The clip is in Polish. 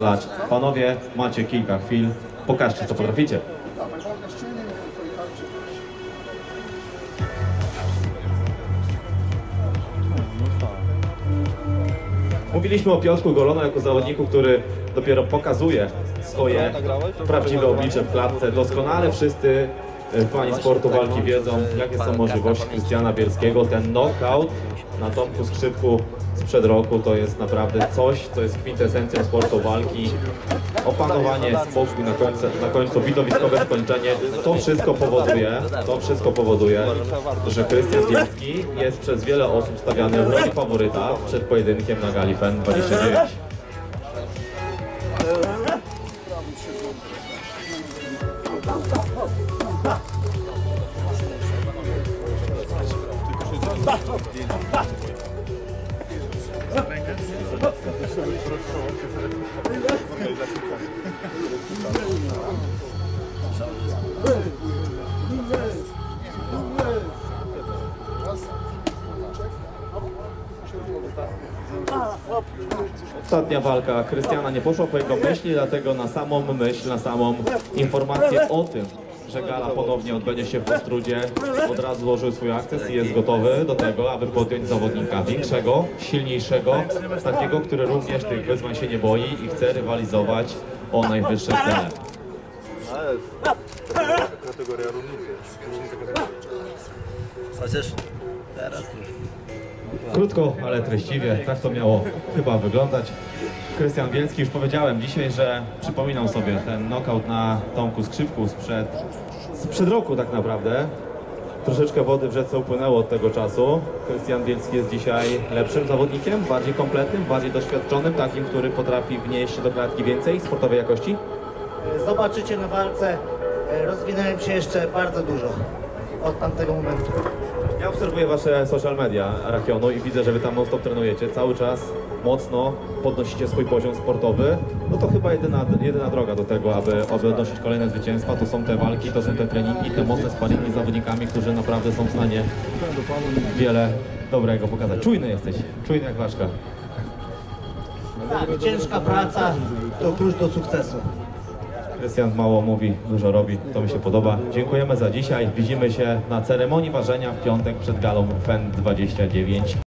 Lacz. Panowie, macie kilka chwil. Pokażcie, co potraficie. Mówiliśmy o Piotrku Golono jako zawodniku, który dopiero pokazuje swoje prawdziwe oblicze w klatce. Doskonale wszyscy fani sportu walki wiedzą, jakie są możliwości Krystiana Bielskiego. Ten knockout na Tomku Skrzypku sprzed roku to jest naprawdę coś, co jest kwintesencją sportu walki. Opanowanie, spokój na końcu, na końcu widowiskowe skończenie. To wszystko powoduje, to wszystko powoduje, że Krystian Bielski jest przez wiele osób stawiany w roli faworyta przed pojedynkiem na gali FEN 29. Ostatnia walka Krystiana nie poszła po jego myśli, dlatego na samą myśl, na samą informację o tym, że gala ponownie odbędzie się w Ostrudzie, od razu złożył swój akces i jest gotowy do tego, aby podjąć zawodnika większego, silniejszego, takiego, który również tych wyzwań się nie boi i chce rywalizować o najwyższe cele. Kategoria. Różnica. Chociaż teraz. Krótko, ale treściwie, tak to miało chyba wyglądać. Krystian Wielski, już powiedziałem dzisiaj, że przypominał sobie ten knockout na Tomku Skrzypku sprzed, sprzed roku tak naprawdę. Troszeczkę wody w rzece upłynęło od tego czasu. Krystian Bielski jest dzisiaj lepszym zawodnikiem, bardziej kompletnym, bardziej doświadczonym, takim, który potrafi wnieść do klatki więcej sportowej jakości. Zobaczycie na walce, e, rozwinąłem się jeszcze bardzo dużo od tamtego momentu. Ja obserwuję wasze social media Rakionu i widzę, że wy tam non stop trenujecie, cały czas mocno podnosicie swój poziom sportowy. No to chyba jedyna, jedyna droga do tego, aby, aby odnosić kolejne zwycięstwa, to są te walki, to są te treningi, te mocne sparingi z zawodnikami, którzy naprawdę są w stanie wiele dobrego pokazać. Czujny jesteś, czujny jak ważka. Tak, ciężka praca to klucz do sukcesu. Krystian mało mówi, dużo robi, to mi się podoba. Dziękujemy za dzisiaj, widzimy się na ceremonii ważenia w piątek przed galą FEN 29.